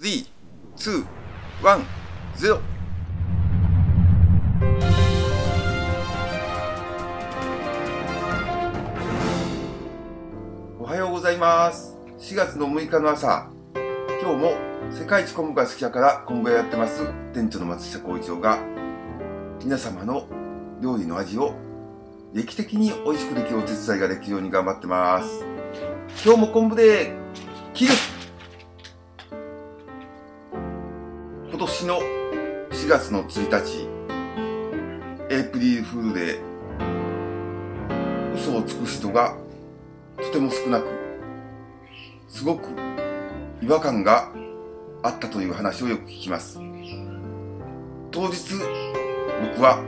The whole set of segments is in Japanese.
3、2、1、0。おはようございます。4月の6日の朝、今日も世界一昆布が好きだから昆布屋やってます店長の松下幸一郎が皆様の料理の味を劇的に美味しくできるお手伝いができるように頑張ってます。今日も昆布で切る今年の4月の1日、エイプリルフールで嘘をつく人がとても少なく、すごく違和感があったという話をよく聞きます。当日、僕は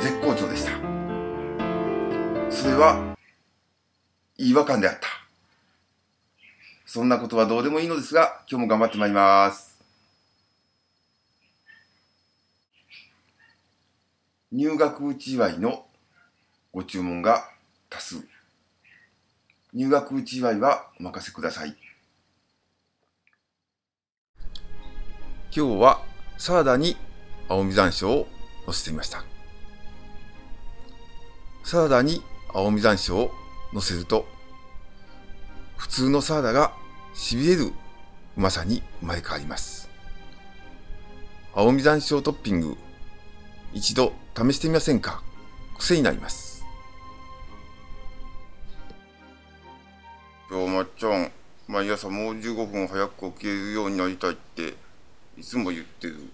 絶好調でした。それは違和感であった。そんなことはどうでもいいのですが、今日も頑張ってまいります。入学打ち祝いのご注文が多数。入学打ち祝いはお任せください。今日はサラダに青実山椒を乗せてみました。サラダに青実山椒を乗せると、普通のサラダが痺れるうまさに生まれ変わります。青実山椒トッピング、一度試してみませんか？癖になります。今日まっちゃん、毎朝もう15分早く起きるようになりたいって、いつも言ってる。